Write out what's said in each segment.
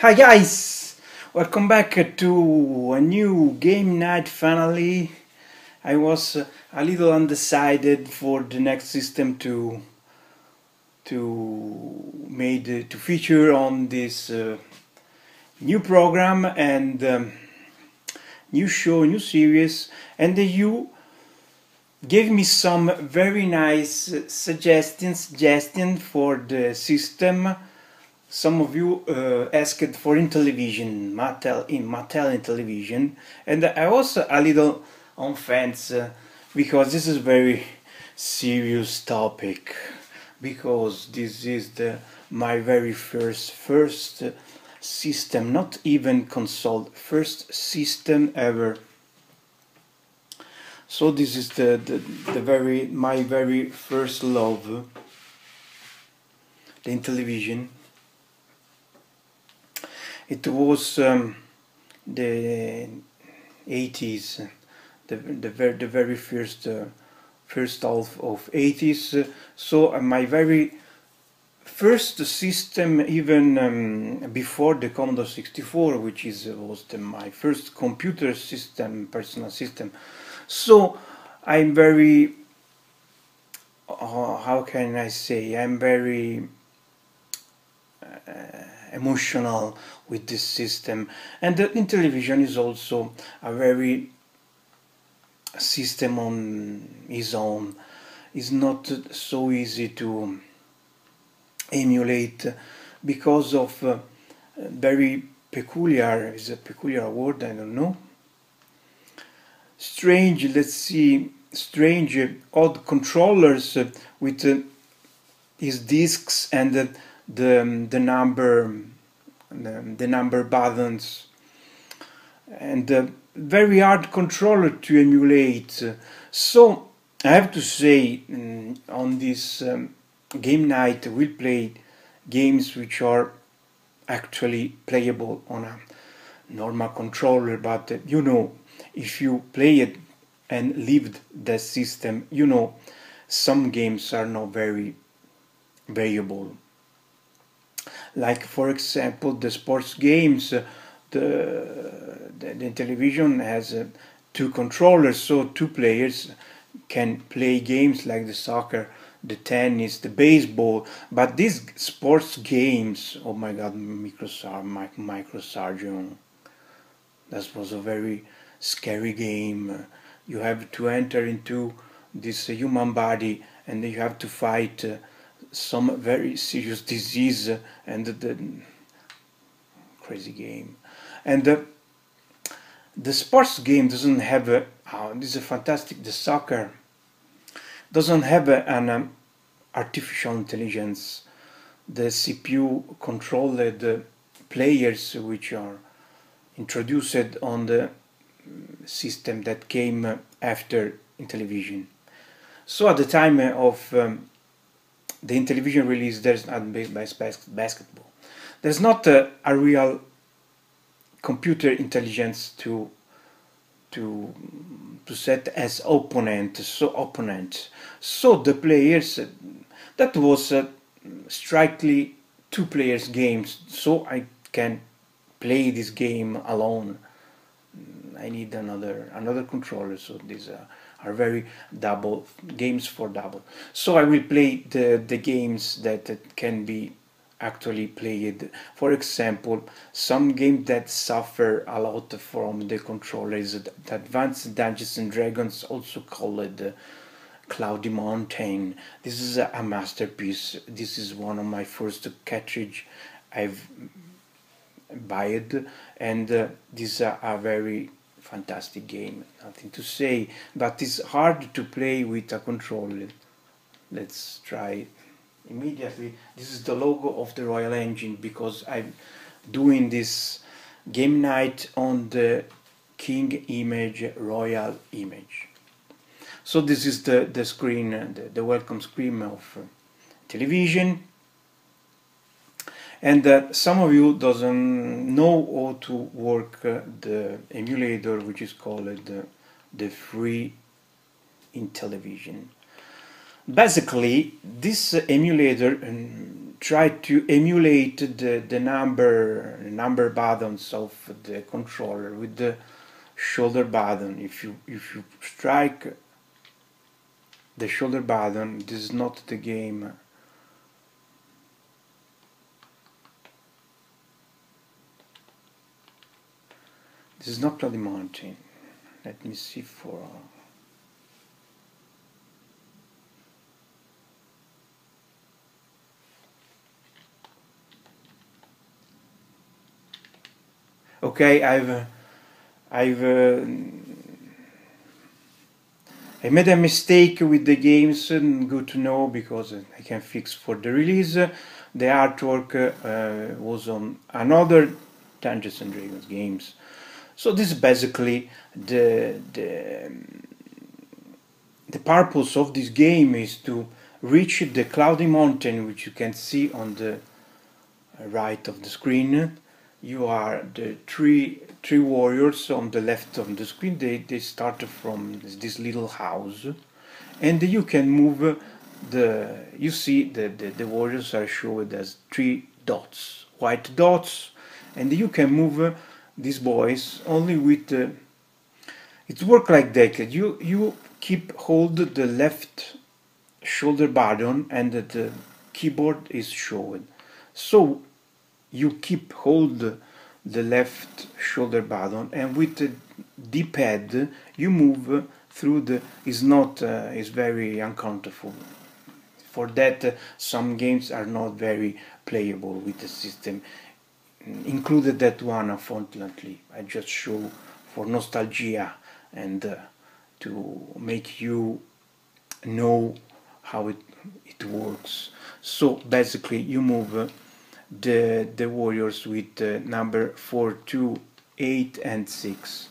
Hi guys! Welcome back to a new game night finally. I was a little undecided for the next system to to made to feature on this uh, new program and um, new show, new series and you gave me some very nice suggestions suggestion for the system some of you uh, asked for Intellivision, Mattel in Mattel Intellivision, and I was a little on fence uh, because this is a very serious topic because this is the my very first first system, not even console, first system ever. So this is the, the, the very my very first love, the Intellivision it was um, the 80s, the the very the very first uh, first half of 80s. so uh, my very first system, even um, before the Commodore 64, which is uh, was the, my first computer system, personal system. So I'm very, uh, how can I say, I'm very uh, emotional with this system. And the Intellivision is also a very system on its own. Is not so easy to emulate because of uh, very peculiar is a peculiar word I don't know. Strange let's see strange odd controllers uh, with his discs and uh, the the number the, the number buttons and uh, very hard controller to emulate. So I have to say um, on this um, game night we'll play games which are actually playable on a normal controller. But uh, you know if you play it and lived the system you know some games are not very variable like for example the sports games uh, the, the, the Intellivision has uh, two controllers so two players can play games like the soccer the tennis the baseball. But these sports games oh my god microsar microsurgeon that was a very scary game. You have to enter into this human body and you have to fight uh, some very serious disease and the crazy game and the, the sports game doesn't have a oh, this is a fantastic the soccer doesn't have a, an um, artificial intelligence the CPU controlled uh, players which are introduced on the system that came after Intellivision. so at the time of um, the Intellivision release there's not basketball. There's not a, a, real computer intelligence to to to set as opponent so opponent. So the players uh, that was a strictly two players games. So I can play this game alone. I need another another controller so this. are are very double games for double. So I will play the, the games that, that can be actually played. For example, some games that suffer a lot from the controller is the Advanced Dungeons and Dragons, also called uh, Cloudy Mountain. This is a, a masterpiece. This is one of my first cartridge I've bought, and uh, this is a, a very fantastic game, nothing to say, but it's hard to play with a controller. Let's try immediately. This is the logo of the Royal Engine because I'm doing this game night on the King image, Royal image. So this is the, the screen, the, the welcome screen of Intellivision and that some of you doesn't know how to work uh, the emulator which is called the, the free Intellivision. Basically this uh, emulator um, try to emulate the, the number number buttons of the controller with the shoulder button. If you if you strike the shoulder button this is not the game this is not Cloudy Mountain. Let me see for okay I've I've uh, I made a mistake with the games good to know because I can fix for the release. The artwork uh, was on another Dungeons and Dragons games so this is basically the the um, the purpose of this game is to reach the cloudy mountain which you can see on the right of the screen. You are the three three warriors on the left of the screen. They, they start from this, little house. And you can move uh, the you see the, the, the warriors are showed as three dots white dots. And you can move uh, these boys only with uh, it work like that you you keep hold the left shoulder button and the keyboard is shown so you keep hold the left shoulder button and with the d-pad you move through the is not uh, is very uncomfortable. For that uh, some games are not very playable with the system included that one unfortunately. I just show for nostalgia and uh, to make you know how it it works. So basically you move uh, the the warriors with uh, number 4 2 8 and 6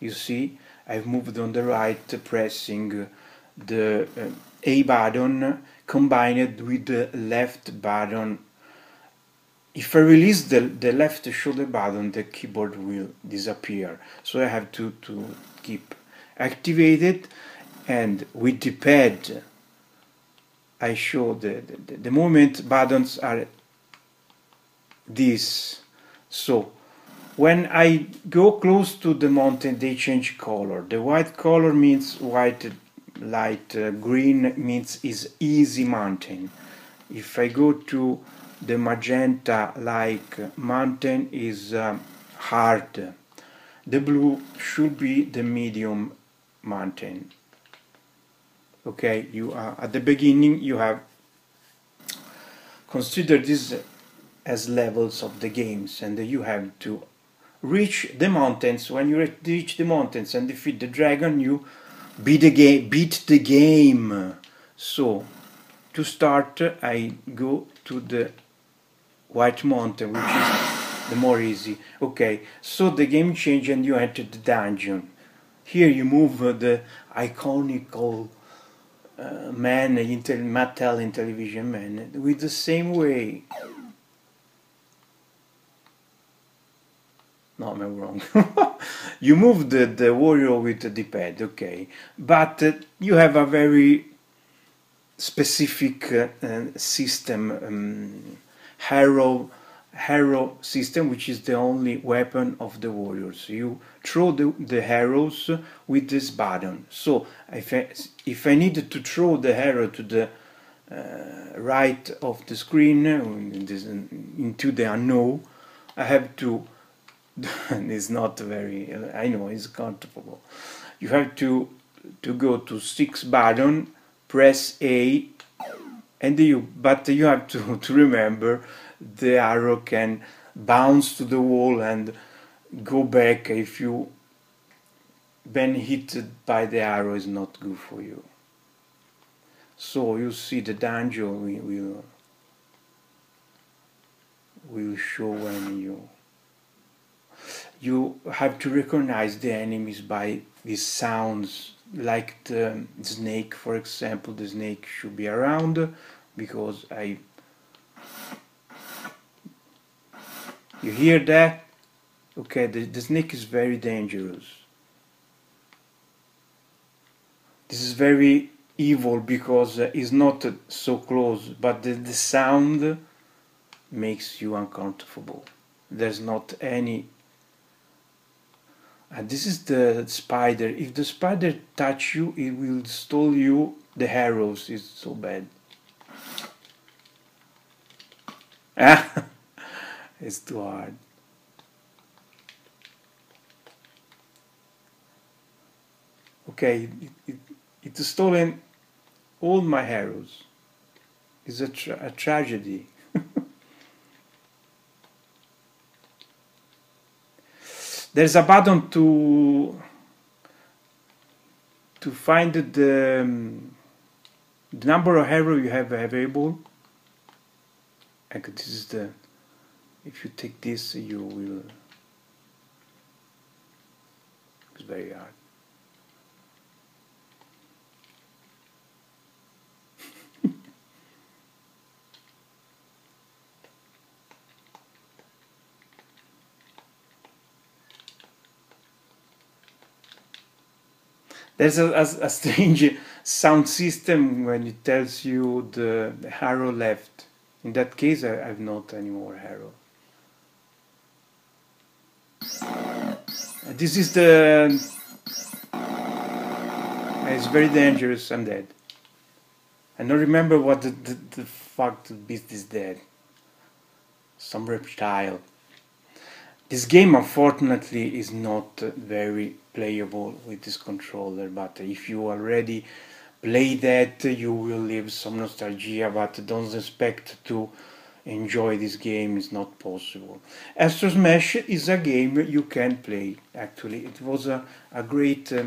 you see I've moved on the right pressing the uh, A button combined with the left button if I release the, the left shoulder button the keyboard will disappear. So I have to, to keep activated and with the pad I show the, the, the movement buttons are this. So when I go close to the mountain they change color. The white color means white light uh, green means is easy mountain. If I go to the magenta like mountain is um, hard. The blue should be the medium mountain. Okay you are at the beginning you have consider this as levels of the games and you have to reach the mountains. When you reach the mountains and defeat the dragon you beat the game beat the game. So to start I go to the white mountain which is the more easy. Okay so the game change and you enter the dungeon. Here you move the iconical uh, man intel Mattel Intellivision man with the same way. No I'm wrong. You move the, the warrior with the d-pad okay. But uh, you have a very specific uh, uh system um, arrow arrow system which is the only weapon of the warriors. You throw the, the arrows with this button so if I, if I need to throw the arrow to the uh, right of the screen into the unknown I have to it's not very I know it's comfortable. You have to to go to six button press A and you but you have to, to remember the arrow can bounce to the wall and go back if you been hit by the arrow is not good for you. So you see the danger will will show when you you have to recognize the enemies by these sounds like the snake for example the snake should be around because I you hear that okay the, the snake is very dangerous this is very evil because uh, it's not so close, but the, the sound makes you uncomfortable. There's not any. And this is the spider. If the spider touch you, it will steal you the arrows. It's so bad. Ah, it's too hard. Okay, it, it, stolen all my arrows. It's a, tra a tragedy. There's a button to to find the, um, the number of arrow you have available. And this is the if you take this you will it's very hard. There's a, a, a, strange sound system when it tells you the, the arrow left. In that case, I, have not any more arrow. This is the... It's very dangerous, I'm dead. I don't remember what the, the, the fuck the beast is dead. Some reptile. This game unfortunately is not very playable with this controller but if you already play that you will leave some nostalgia but don't expect to enjoy this game is not possible. Astro Smash is a game you can play actually it was a, a great uh,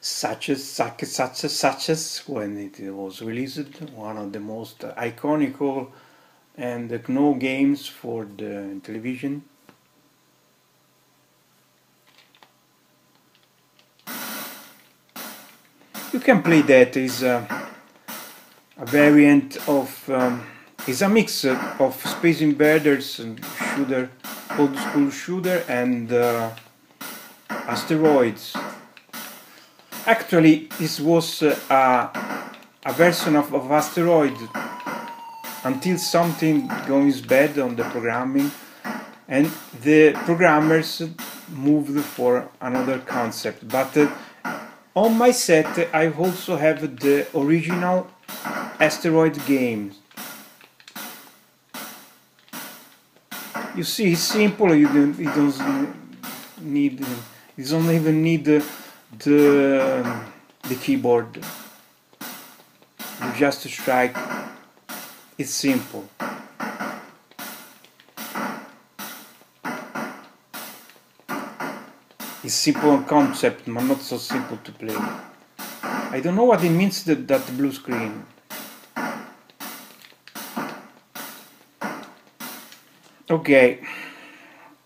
such as such as such as when it was released one of the most iconic and no games for the Intellivision you can play that. Is a, a variant of um, is a mix of Space Invaders and shooter old school shooter and uh, asteroids. Actually this was uh, a, a version of, of asteroid until something goes bad on the programming and the programmers moved for another concept. But uh, on my set I also have the original asteroid games. You see, it's simple. You don't, you don't need. You don't even need the the, the keyboard. You just strike. It's simple. It's simple concept, but not so simple to play. I don't know what it means that, that blue screen. Okay,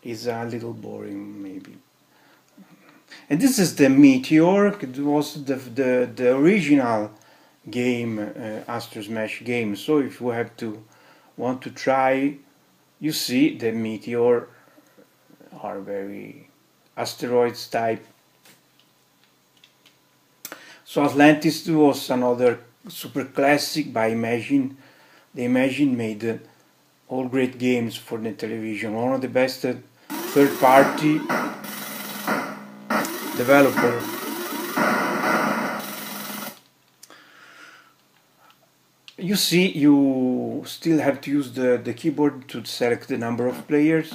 it's a little boring maybe. And this is the Meteor, it was the, the, the original game, uh, Astro Smash game. So if you have to want to try, you see the Meteor are very asteroids type. So Atlantis was another super classic by Imagic. The Imagic made all great games for the Intellivision. One of the best third party developer. You see, you still have to use the, the keyboard to select the number of players.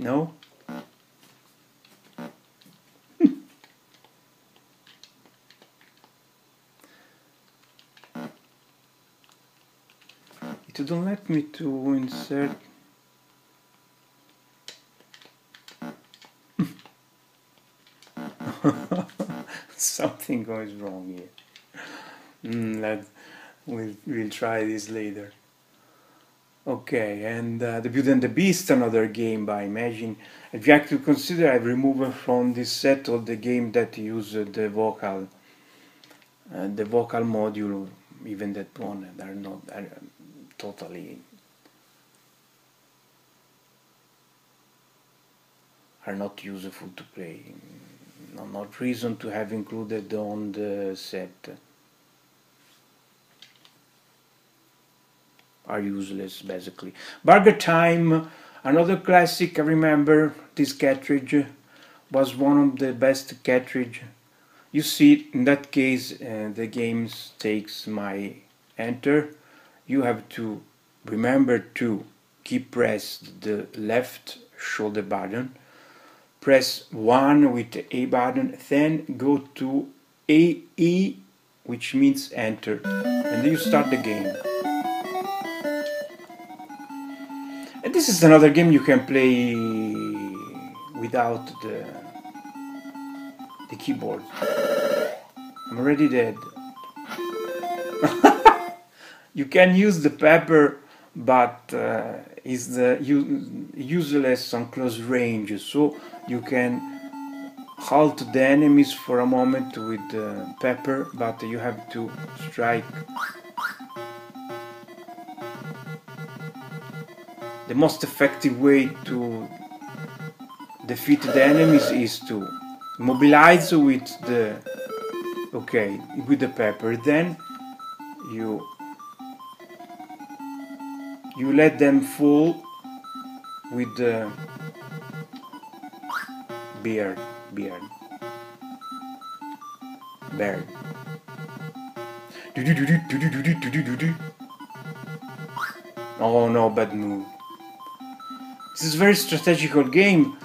No? it don't let me to insert something goes wrong here mm, let we'll, we'll try this later Okay, and uh, The Beauty and the Beast, another game by Imagic. If you to consider, I've removed from this set all the game that use uh, the vocal, uh, the vocal module, even that one, they're not are totally are not useful to play. no, not reason to have included on the set. Are useless basically. Burger Time, another classic. I remember this cartridge was one of the best cartridge. You see, in that case, uh, the game takes my enter. You have to remember to keep press the left shoulder button press 1 with the A button then go to AE which means enter and then you start the game this is another game you can play without the the keyboard. I'm already dead. You can use the pepper but uh, is the useless on close range. So you can halt the enemies for a moment with pepper but you have to strike the most effective way to defeat the enemies is to mobilize with the okay with the pepper then you you let them fall with the beard beard beard oh no bad move this is a very strategical game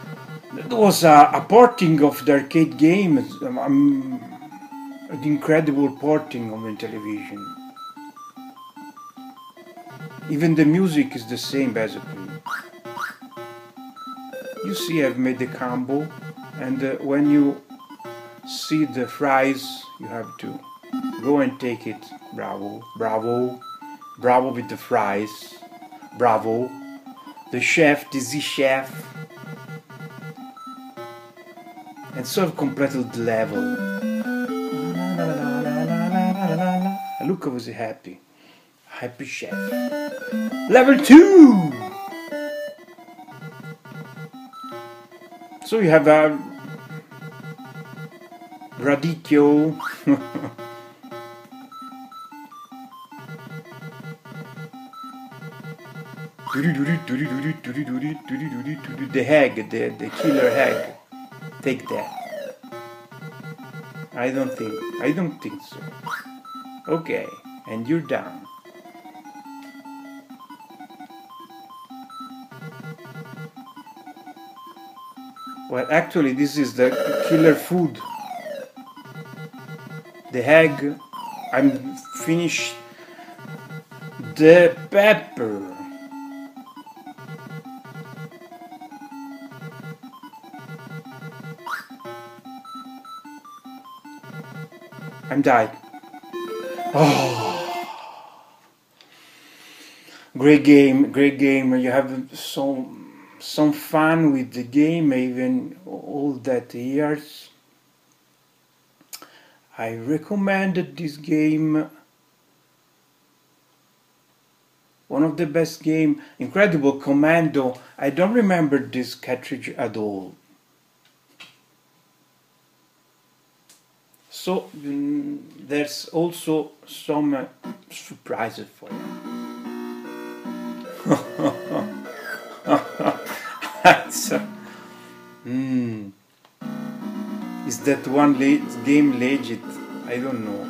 it was a, a porting of the arcade game um, an incredible porting on the Intellivision even the music is the same basically. You see I've made the combo and uh, when you see the fries you have to go and take it. Bravo, bravo, bravo with the fries. Bravo. The chef, the Z chef. And so I've completed the level. Luca was happy. Happy Chef. Level 2! So you have a radicchio. the hag, the, the killer hag. Take that. I don't think, I don't think so. Okay, and you're done. Well, actually, this is the killer food. The egg. I'm finished the pepper. I'm died. Oh, great game, great game. You have so some fun with the game even all that years. I recommended this game one of the best game incredible commando I don't remember this cartridge at all so mm, there's also some uh, surprises for you mm, is that one le- game legit? I don't know.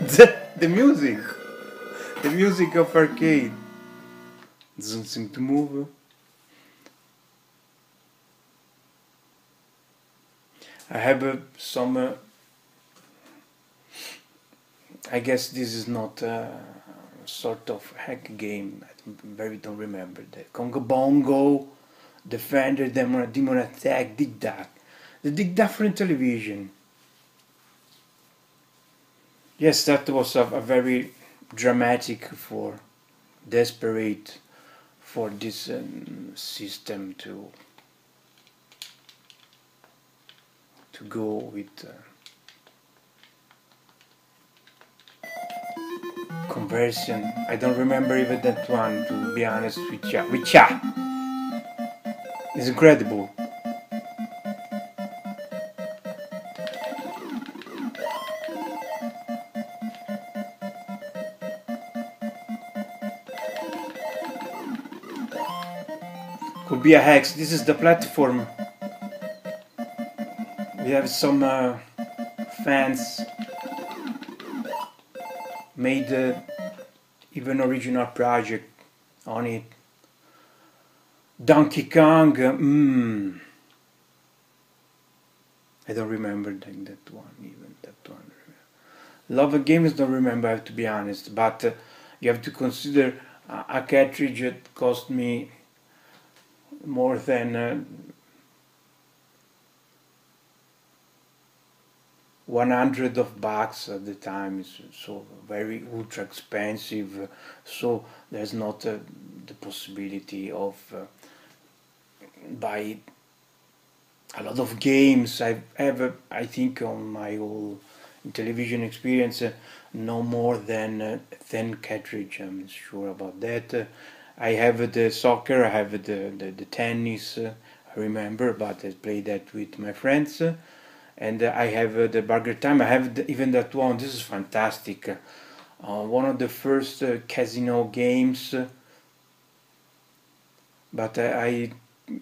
The, the music, the music of arcade doesn't seem to move. Uh, some. I guess this is not. a sort of hack game. I very don't remember that. Congo Bongo, Defender, Demon, Demon Attack, Dig Dug. The Dig Dug for Intellivision. Yes, that was a, a, very dramatic for desperate for this um, system to to go with uh, conversion. I don't remember even that one to be honest with ya. With ya! It's incredible. Could be a hex. This is the platform. We have some uh, fans made uh, even original project on it. Donkey Kong, mm. I don't remember that, one, even that one. Love games, don't remember, I have to be honest, but uh, you have to consider uh, a cartridge that cost me more than 100 of bucks at the time is so very ultra expensive so there's not uh, the possibility of uh, buy a lot of games. I've ever I think on my whole Intellivision experience uh, no more than uh, 10 cartridge I'm sure about that. Uh, I have the soccer I have the, the, the tennis uh, I remember but I played that with my friends and uh, I have uh, the Burger Time. I have the, even that one. This is fantastic. Uh, one of the first casino games, but I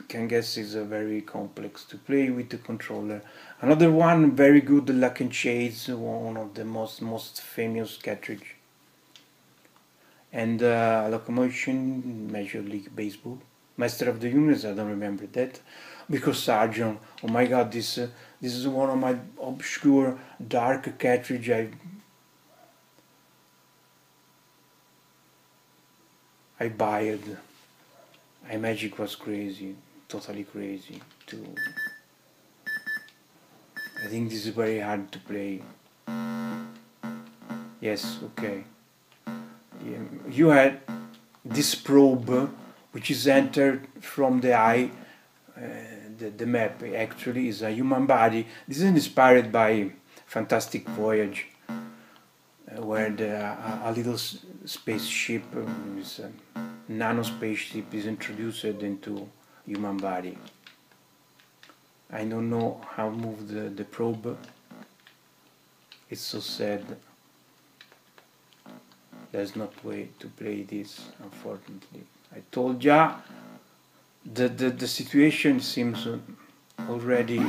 can guess is very complex to play with the controller. Another one very good, Lock 'n' Chase, one of the most most famous cartridge. And uh, Locomotion, Major League Baseball, Master of the Universe. I don't remember that Microsurgeon. Oh my God, this uh, this is one of my obscure dark cartridge I I it. iMagic was crazy, totally crazy too. I think this is very hard to play. Yes, okay. You had this probe which is entered from the eye the, the map actually is a human body. This is inspired by Fantastic Voyage, uh, where the, uh, a little spaceship, uh, is a nano spaceship, is introduced into human body. I don't know how to move the, the probe. It's so sad. There's not way to play this, unfortunately. I told ya the, the, the situation seems already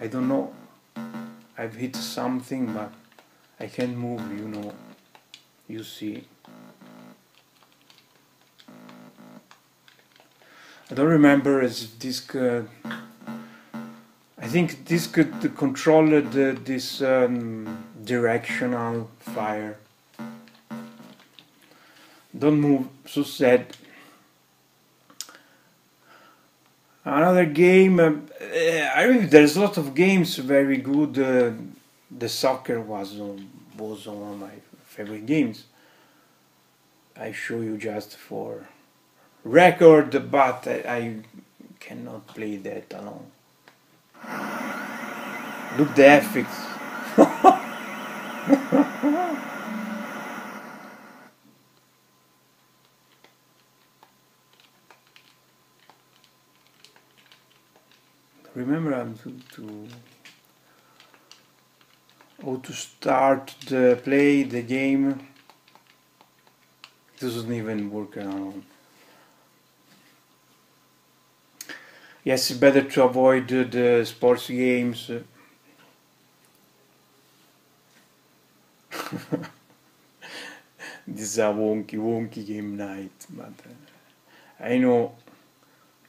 I don't know I've hit something but I can't move you know you see. I don't remember as this I think this could control the, this um, directional fire. Don't move so sad Another game, uh, I mean, there's a lot of games very good. Uh, the soccer was um, was one of my favorite games. I show you just for record, but I, I cannot play that alone. Look the effects. remember um, to, to to start the play the game. It doesn't even work around yes it's better to avoid the sports games. This is a wonky wonky game night but uh, I know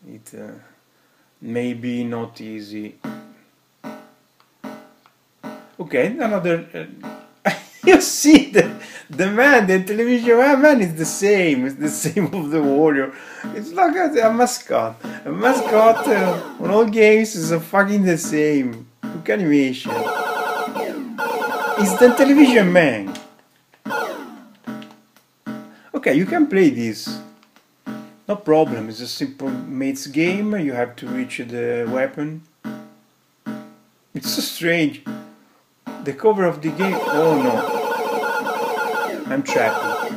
it uh, maybe not easy. Okay, another. Uh, you see the the man, the Intellivision man is the same. It's the same of the warrior. It's like a, a mascot. A mascot uh, on all games is a fucking the same. Look animation. It's the television man. Okay, you can play this. No problem, it's a simple mates game, you have to reach the weapon. It's so strange. The cover of the game... Oh no. I'm trapped.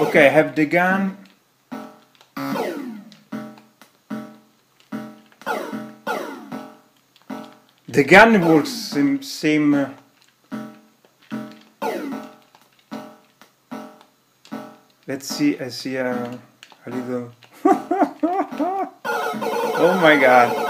Okay, I have the gun. The gun works same... same uh, Let's see, I see a, a little... oh my god.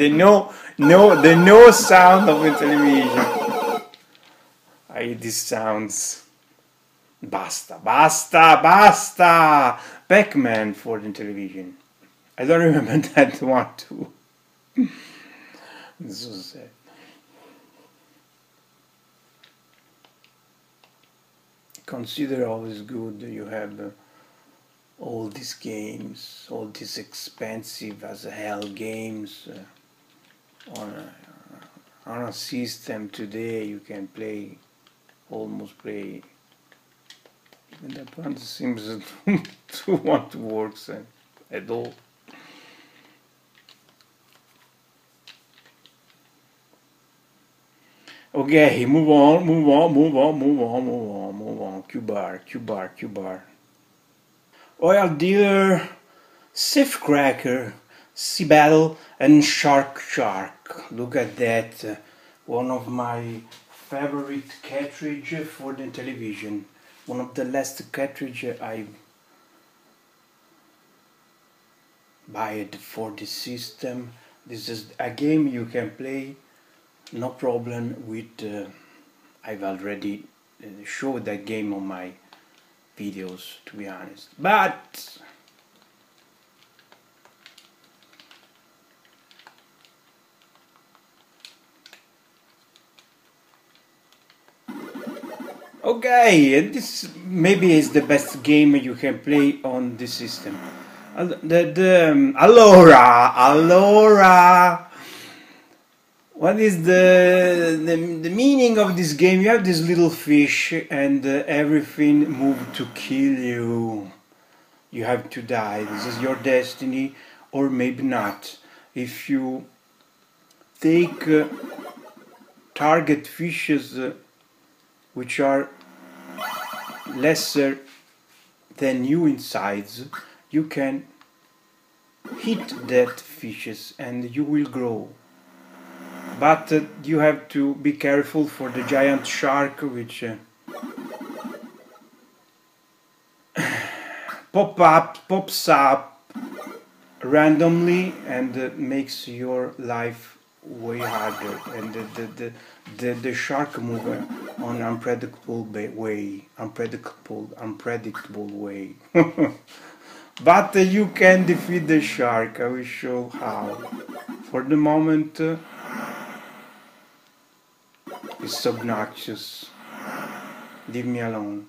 The, the no no the no sound of the Intellivision. I this sounds basta basta basta Pac-Man for the Intellivision. I don't remember that one too. this sad. Consider always good you have uh, all these games, all these expensive as hell games uh, on a, on a system today. You can play almost play. Even that one seems to want to work uh, at all. Okay, move on, move on, move on, move on, move on, move on. Q*bert, Q*bert, Q*bert. Oil dealer, Safecracker, Sea Battle, and Shark Shark. Look at that. One of my favorite cartridge for the Intellivision. One of the last cartridge I bought for the system. This is a game you can play no problem with uh, I've already uh, showed that game on my videos to be honest but okay this maybe is the best game you can play on this system the, the um, allora allora what is the, the the meaning of this game? You have this little fish, and uh, everything move to kill you. You have to die. This is your destiny, or maybe not. If you take uh, target fishes uh, which are lesser than you in size, you can hit that fishes, and you will grow. But uh, you have to be careful for the giant shark which uh, pop up pops up randomly and uh, makes your life way harder and the the, the, the, the shark move on unpredictable way unpredictable unpredictable way but uh, you can defeat the shark i will show how for the moment uh, it's obnoxious. Leave me alone.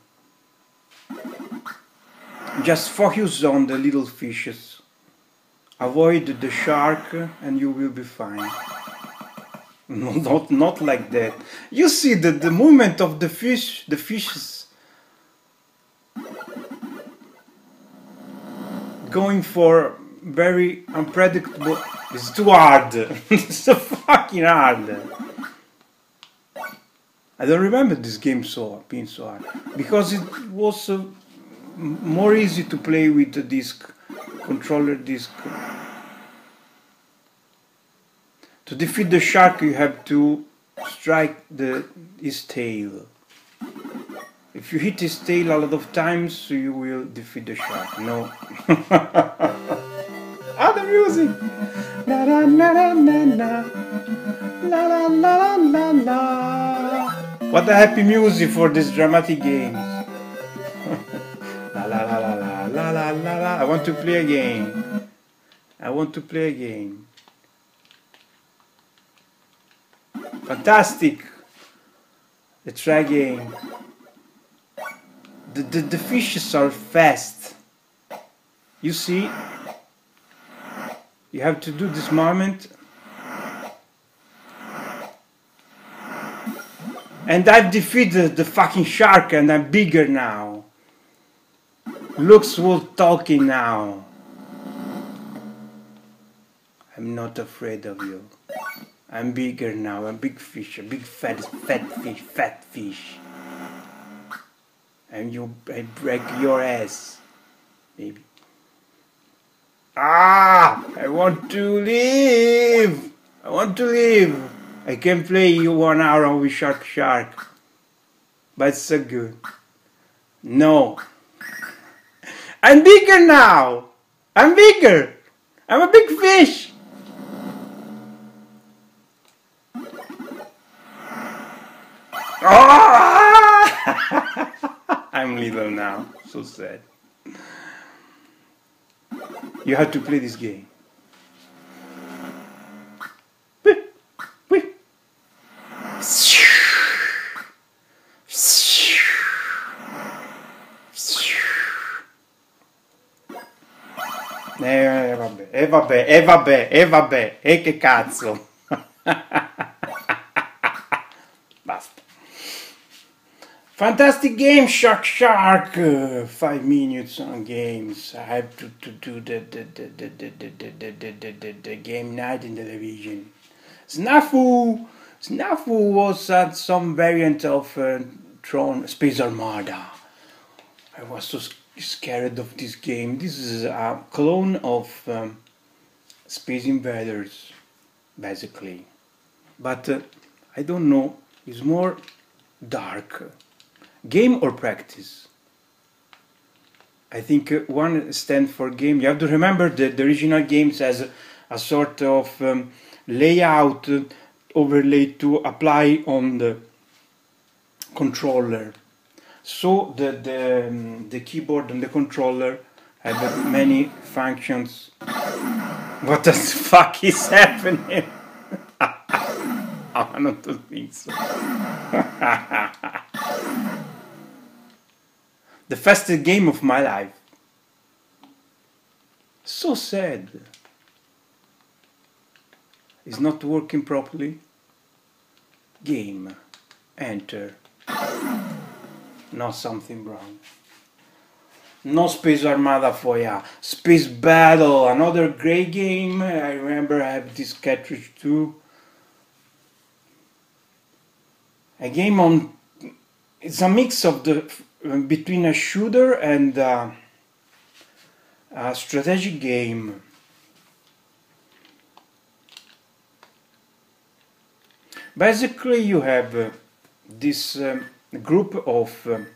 Just focus on the little fishes. Avoid the shark and you will be fine. No, not, not like that. You see the, the movement of the fish, the fishes going for very unpredictable. It's too hard. it's so fucking hard. I don't remember this game so being so hard because it was uh, more easy to play with the disc controller disc. To defeat the shark, you have to strike the his tail. If you hit his tail a lot of times, you will defeat the shark. No. ah, the music. La la la la la la. La la la la la la. What a happy music for this dramatic game. la la la la la la la la la. I want to play a game. I want to play a game. Fantastic. Try again. The, the, the fishes are fast. You see? You have to do this moment. And I've defeated the fucking shark and I'm bigger now. Looks worth talking now. I'm not afraid of you. I'm bigger now. I'm big fish, a big fat, fat fish, fat fish. And you, I break your ass, maybe. Ah! I want to live. I want to live. I can play you one hour with Shark Shark, but it's so good. No. I'm bigger now. I'm bigger. I'm a big fish. Ah! I'm little now. So sad. You have to play this game. Eh, vabbè, eh, vabbè, eh, vabbè, eh, vabbè, e che cazzo. Basta. Fantastic game, Shark Shark. Uh, five minutes on games. I have to, to do the, the, the, the, the, the, the, the, the, game night Intellivision. Snafu! Snafu was at some variant of uh, Tron Space Armada. I was so scared of this game. This is a clone of um, Space Invaders, basically. But uh, I don't know, it's more dark. Game or practice? I think uh, one stands for game. You have to remember that the original games has a, a sort of um, layout uh, overlay to apply on the controller so the, the, um, the keyboard and the controller have many functions. What the fuck is happening? I don't think so. the fastest game of my life. So sad. It's not working properly. Game. Enter not something wrong. No Space Armada for ya. Space Battle, another great game. I remember I have this cartridge too. A game on. It's a mix of the between a shooter and uh, a strategic game. Basically, you have uh, this. Um, group of um,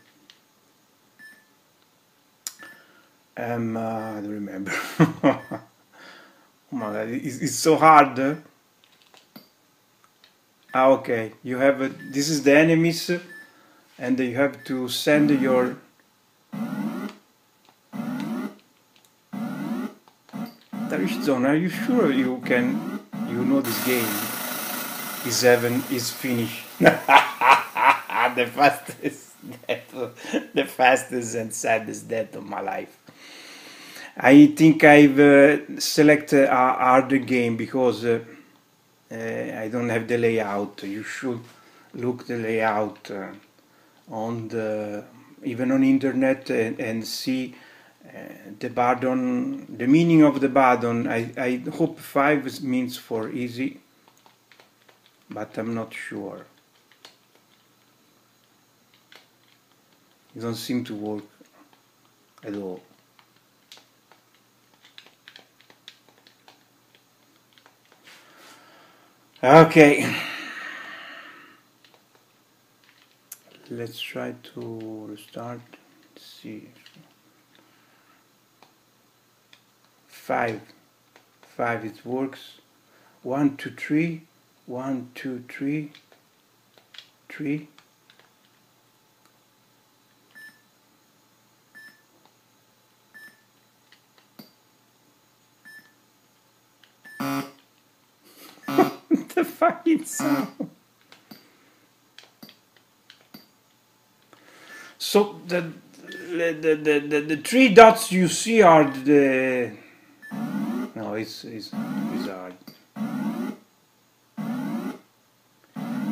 um uh, I don't remember. oh my god, it's, it's so hard. Ah, okay. You have a, this is the enemies, and you have to send your. Darish Zone, are you sure you can you know this game? Is heaven is finished. the fastest death, the fastest and saddest death of my life. I think I've uh, selected a harder game because uh, uh, I don't have the layout. You should look the layout uh, on the even on internet and, and see uh, the button, the meaning of the button. I, I hope five means for easy, but I'm not sure. It doesn't seem to work at all. Okay. Let's try to restart. Let's see. Five. Five, it works. One, two, three. One, two, three. Three. the fucking sound. So the the, the, the, the three dots you see are the no it's it's, hard.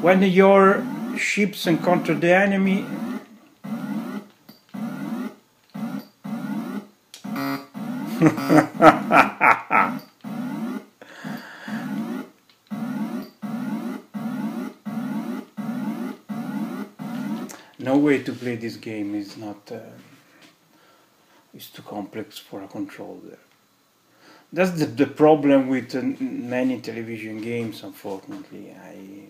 When your ships encounter the enemy to play this game is not uh, it's too complex for a controller. That's the, the problem with uh, many Intellivision games unfortunately. I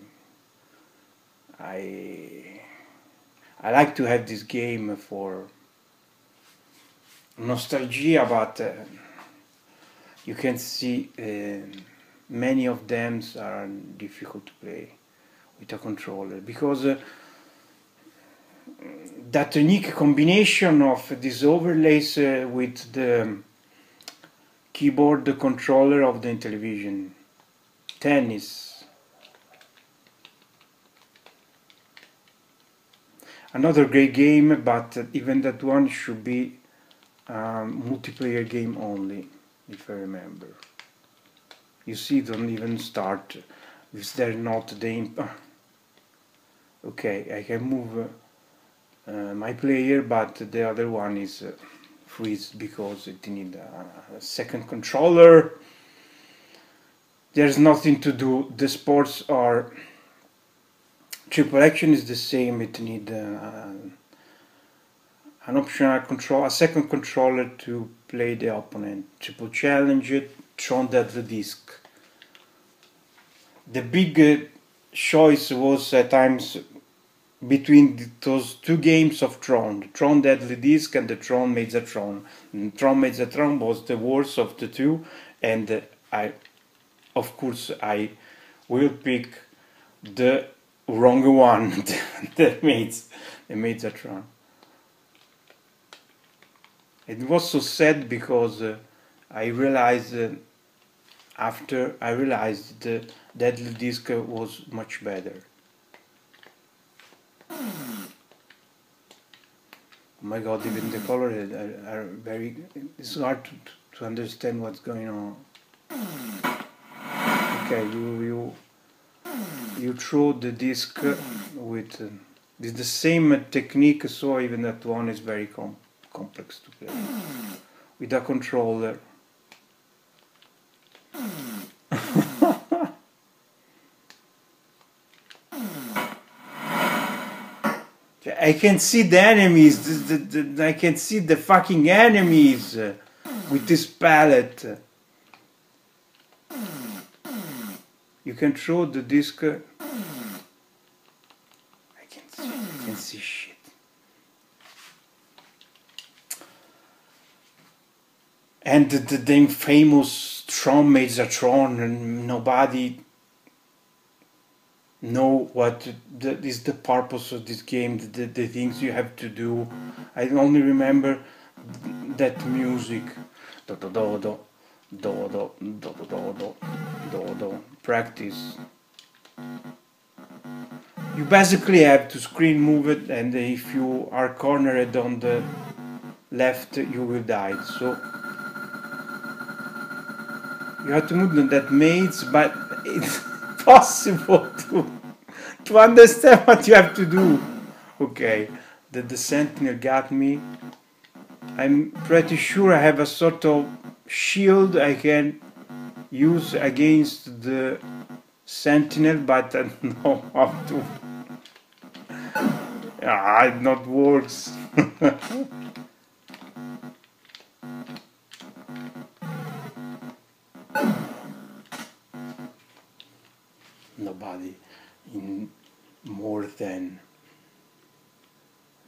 i i like to have this game for nostalgia but uh, you can see uh, many of them are difficult to play with a controller because uh, that unique combination of these overlays uh, with the keyboard the controller of the Intellivision tennis. Another great game but even that one should be um, multiplayer game only if I remember. You see don't even start. Is there not the imp okay I can move uh, my player but the other one is uh, freeze because it need a, a second controller. There's nothing to do. The sports are triple action is the same. It need uh, an optional control a second controller to play the opponent. Triple challenge it Tron the Disc. The big uh, choice was at times between the, those two games of Tron, Tron Deadly Disc and the Tron Megatron. And Tron Megatron was the worst of the two, and uh, I, of course, I will pick the wrong one, the Maze, the Megatron. It was so sad because uh, I realized uh, after I realized the Deadly Disc was much better. Oh my god, even the colors are, are, very. It's hard to, to understand what's going on. Okay, you you you throw the disc with uh, it's the same technique, so even that one is very com complex to play with a controller. I can see the enemies. The, the, the, I can see the fucking enemies uh, with this palette. You can throw the disc. Uh, I can see. I can see shit. And the, the, the infamous Tron Megatron, and nobody know what the, is the purpose of this game, the, the things you have to do. I only remember that music. Do do do do do do do do do do do practice. You basically have to screen move it, and if you are cornered on the left, you will die. So you have to move that maze, but it's possible to to understand what you have to do. Okay, the, the sentinel got me. I'm pretty sure I have a sort of shield I can use against the sentinel, but I don't know how to. Ah, it not works. Nobody in more than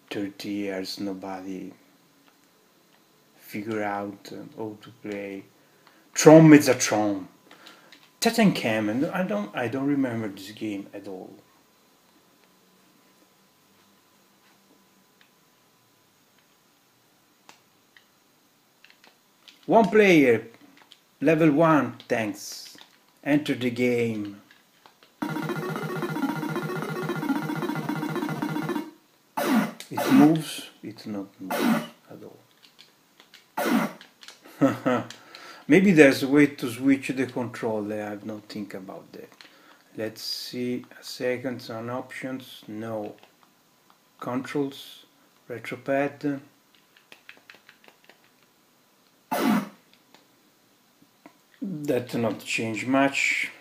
30 years nobody figure out uh, how to play. Trom Tron Megatron Tutankhamun I don't I don't remember this game at all. One player level 1 thanks. Enter the game It moves, it's not moves at all. Maybe there's a way to switch the controller, I've not think about that. Let's see seconds on options, no. Controls, retropad. That not change much.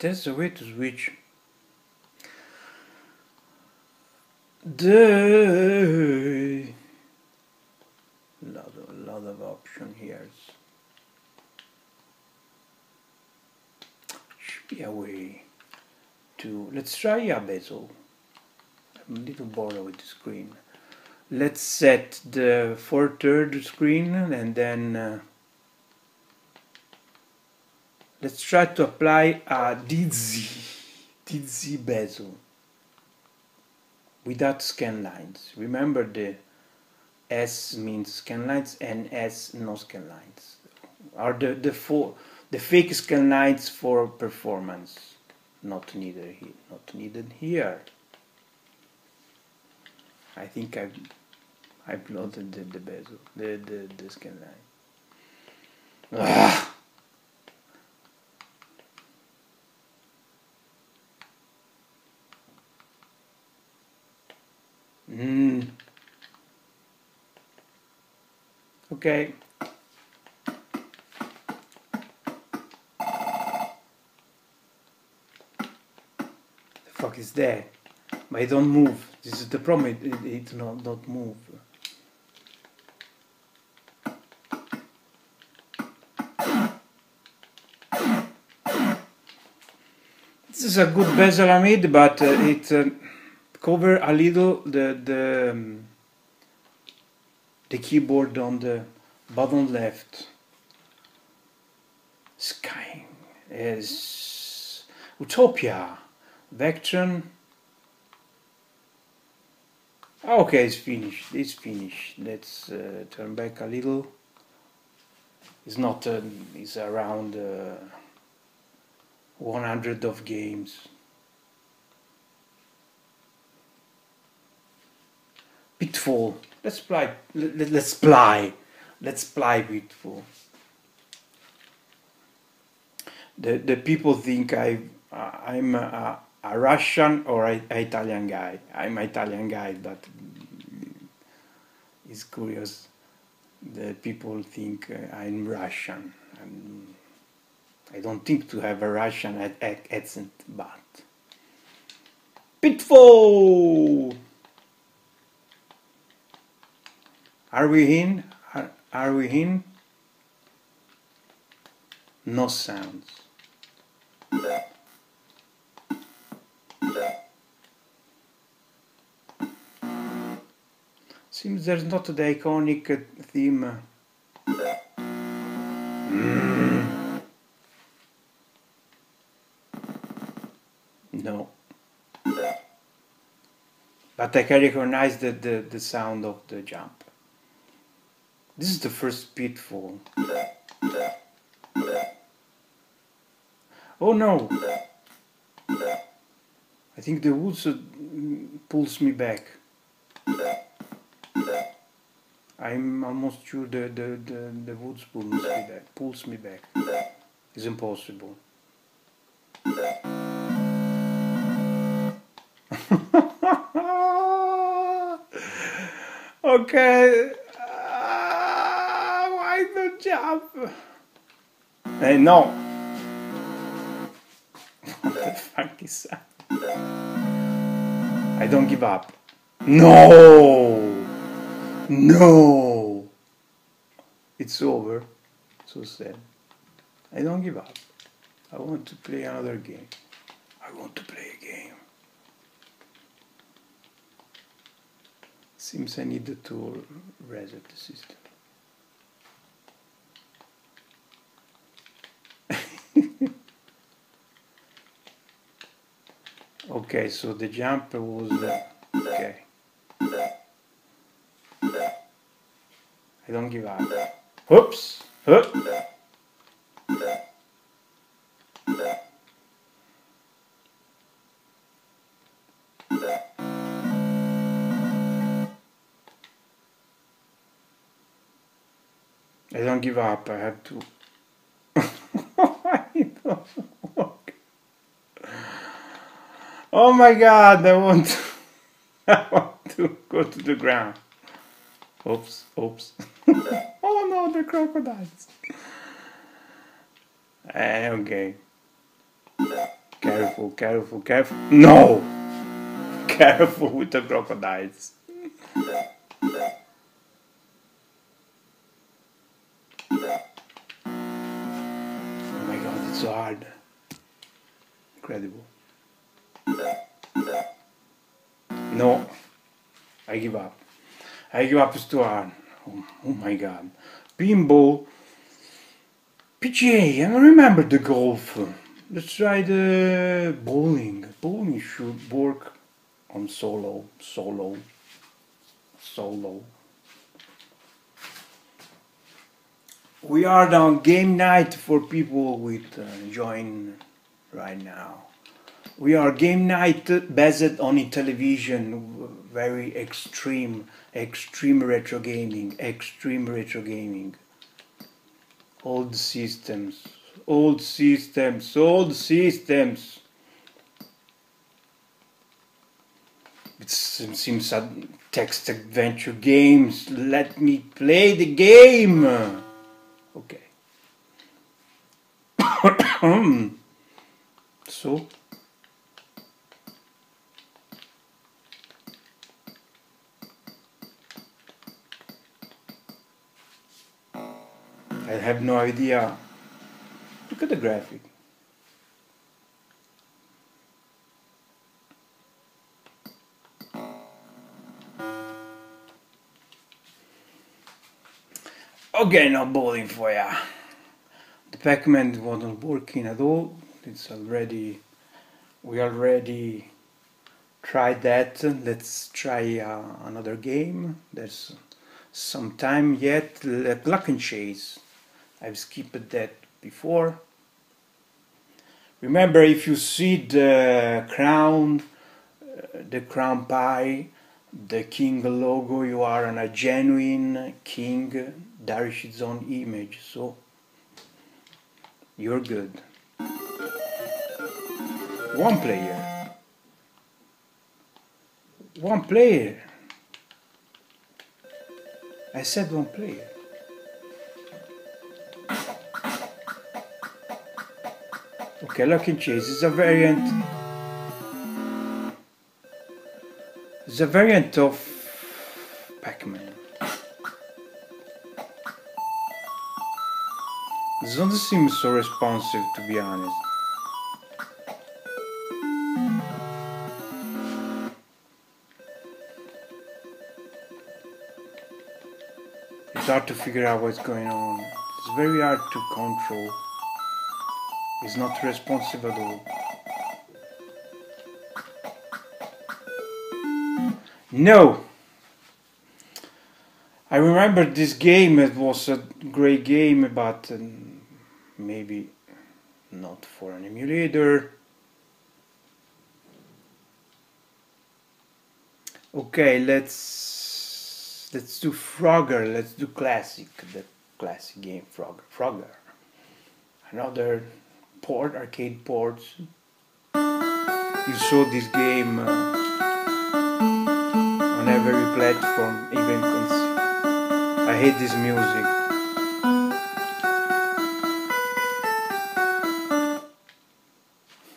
There's the way to switch. The lot of, lot of option here. Should be a way to let's try a I'm a little bored with the screen. Let's set the four third screen and then uh, let's try to apply a DZ DZ bezel without scan lines remember the S means scan lines and S no scan lines are the the four the fake scan lines for performance not needed here not needed here I think I've I plotted the, the bezel, the, the, the scan line. Ah! Mm. Okay. The fuck is that? But it don't move. This is the problem. It, it, it not not move. This is a good bezel I made, but uh, it uh, cover a little the the um, the keyboard on the bottom left. Sky is Utopia, Vectron. Okay, it's finished. It's finished. Let's uh, turn back a little. It's not. Um, it's around. Uh, 100 of games. Pitfall. Let's play. Let, let's play. Let's play Pitfall. The the people think I I'm a, a, Russian or a, a Italian guy. I'm an Italian guy, but it's curious. The people think uh, I'm Russian. I'm, I don't think to have a Russian accent, but Pitfall! Are we in? Are, are we in? No sounds. Seems there's not the iconic theme. Mm. No. But I can recognize the, the, the sound of the jump. This is the first pitfall. Oh no! I think the woods uh, pulls me back. I'm almost sure the, the, the, the woods pulls me back. Pulls me back. It's impossible. okay. Jump? Hey, no. what the fuck is that? I don't give up. No! No! It's over. So sad. I don't give up. I want to play another game. I want to play a game. Seems I need to reset the system. Okay, so the jump was okay. I don't give up. Oops. Oops. I don't give up. I have to. oh my god! I want. To... I want to go to the ground. Oops! Oops! oh no! The crocodiles. Uh, okay. Careful, careful, careful. No! Careful with the crocodiles. Oh my god, it's so hard. Incredible. No. I give up. I give up, it's too hard. Oh, oh my god. Pinball. PGA, I remember the golf. Let's try the bowling. Bowling should work on solo, solo, solo. We are on game night for people with uh, join right now. We are game night based on Intellivision, very extreme, extreme retro gaming, extreme retro gaming. Old systems, old systems, old systems. It seems a text adventure games. Let me play the game. Okay. so. I have no idea. Look at the graphic. Okay, no bowling for ya. The Pac-Man wasn't working at all. It's already, we already tried that. Let's try uh, another game. There's some time yet. Lock 'n' Chase. I've skipped that before. Remember, if you see the crown, uh, the crown pie, the king logo, you are on a genuine king Darish's image, so you're good. One player. One player. I said one player. Lock 'n' Chase is a variant. It's a variant of Pac-Man. Doesn't seem so responsive to be honest. It's hard to figure out what's going on. It's very hard to control. It's not responsive at all. No! I remember this game, it was a great game, but um, maybe not for an emulator. Okay, let's let's do Frogger. Let's do classic, the classic game Frogger. Frogger. Another port, arcade ports. You saw this game uh, on every platform, even. I hate this music.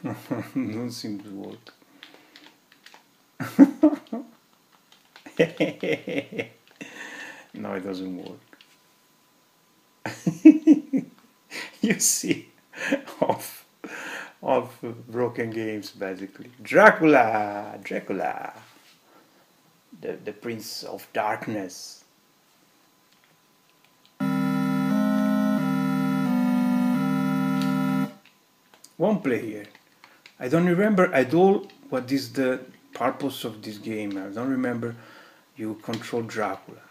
Don't seem to work. no, it doesn't work. you see, of of broken games basically. Dracula, Dracula, the the Prince of Darkness. One player. I don't remember at all what is the purpose of this game. I don't remember you control Dracula.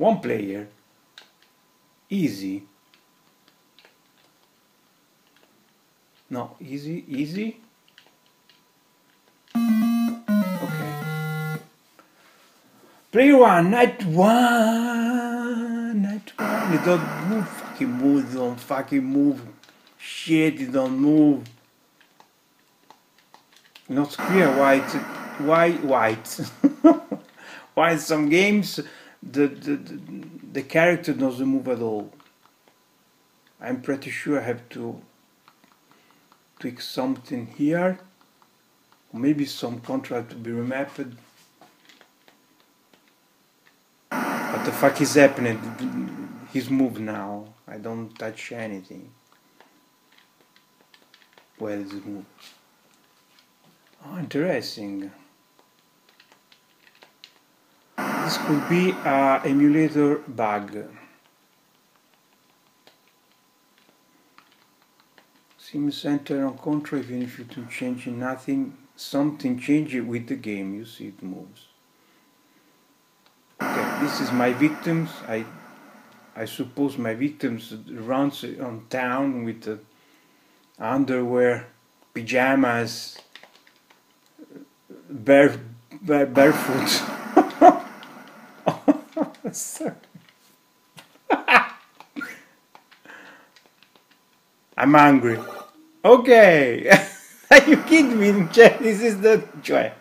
One player. Easy. No, easy, easy. Okay. Player one, night one, night one. It don't move, fucking move, don't fucking move. Shit, it don't move. Not clear white, white, white. While some games, the, the, the, character doesn't move at all. I'm pretty sure I have to tweak something here. Maybe some control to be remapped. What the fuck is happening? He's moved now. I don't touch anything. Where is it moved? Oh, interesting. This could be a emulator bug. Sim center on control even if you do change nothing, something changes with the game, you see it moves. Okay, this is my victims. I I suppose my victims runs on town with the underwear, pajamas, bare, bare barefoot. I'm angry. Okay. Are you kidding me? This is the joy.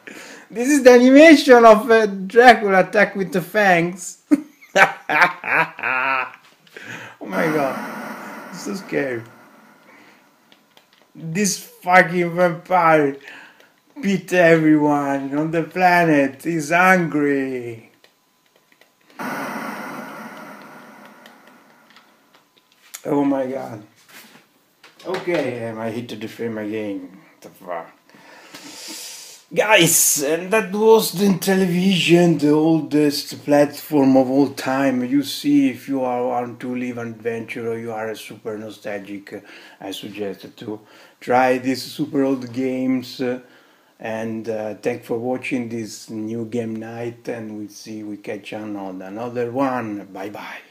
This is the animation of uh, Dracula attack with the fangs. oh my god. It's so scary. This fucking vampire beat everyone on the planet. He's hungry. Oh my god. Okay, I hit the frame again. The fuck. Guys, and that was the Intellivision, the oldest platform of all time. You see, if you are want to live adventure or you are a super nostalgic, I suggest to try these super old games. Uh, And uh, thanks for watching this new game night, and we see we catch on on another one. Bye bye.